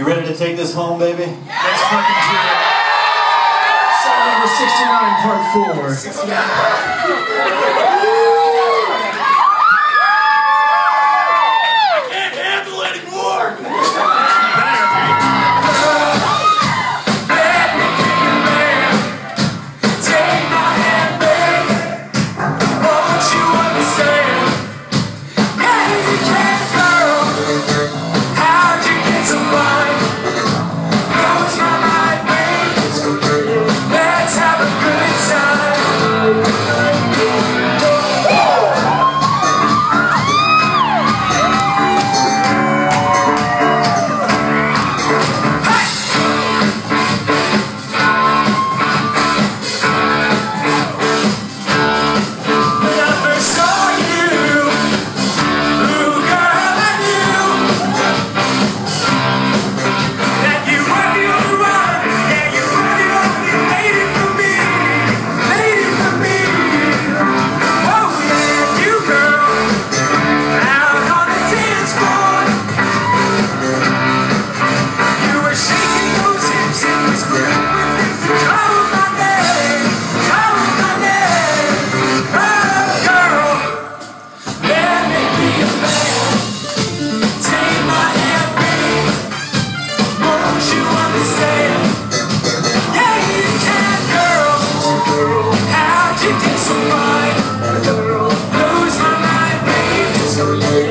You ready to take this home, baby? Let's fucking do it. Song number 69, part 4. 69, Yeah. so.